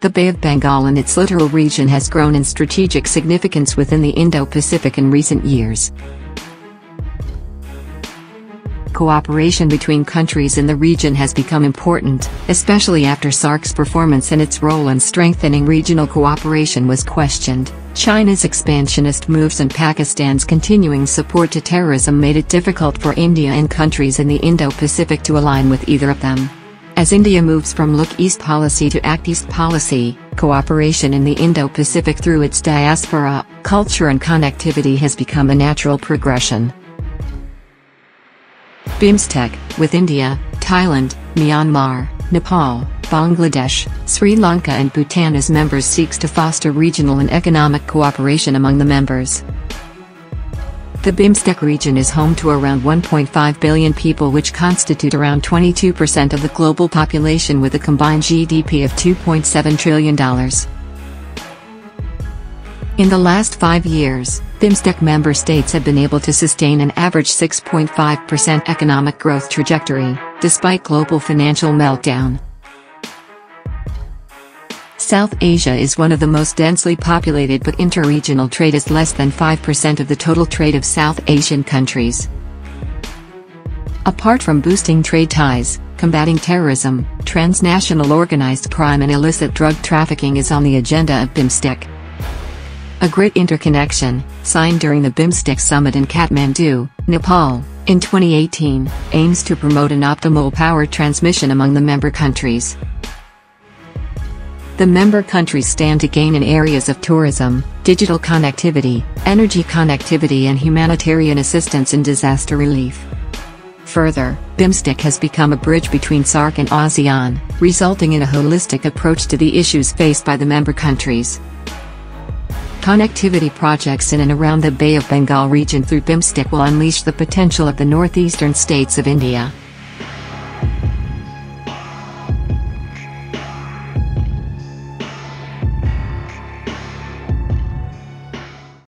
The Bay of Bengal and its littoral region has grown in strategic significance within the Indo-Pacific in recent years. Cooperation between countries in the region has become important, especially after SAARC's performance and its role in strengthening regional cooperation was questioned. China's expansionist moves and Pakistan's continuing support to terrorism made it difficult for India and countries in the Indo-Pacific to align with either of them. As India moves from Look East policy to Act East policy, cooperation in the Indo-Pacific through its diaspora, culture and connectivity has become a natural progression. BIMSTEC, with India, Thailand, Myanmar, Nepal, Bangladesh, Sri Lanka and Bhutan as members seeks to foster regional and economic cooperation among the members. The BIMSTEC region is home to around 1.5 billion people which constitute around 22% of the global population with a combined GDP of $2.7 trillion. In the last five years, BIMSTEC member states have been able to sustain an average 6.5% economic growth trajectory, despite global financial meltdown. South Asia is one of the most densely populated but interregional trade is less than 5% of the total trade of South Asian countries. Apart from boosting trade ties, combating terrorism, transnational organized crime and illicit drug trafficking is on the agenda of BIMSTEC. A grid interconnection, signed during the BIMSTEC summit in Kathmandu, Nepal, in 2018, aims to promote an optimal power transmission among the member countries. The member countries stand to gain in areas of tourism, digital connectivity, energy connectivity and humanitarian assistance in disaster relief. Further, BIMSTEC has become a bridge between SAARC and ASEAN, resulting in a holistic approach to the issues faced by the member countries. Connectivity projects in and around the Bay of Bengal region through BIMSTEC will unleash the potential of the northeastern states of India.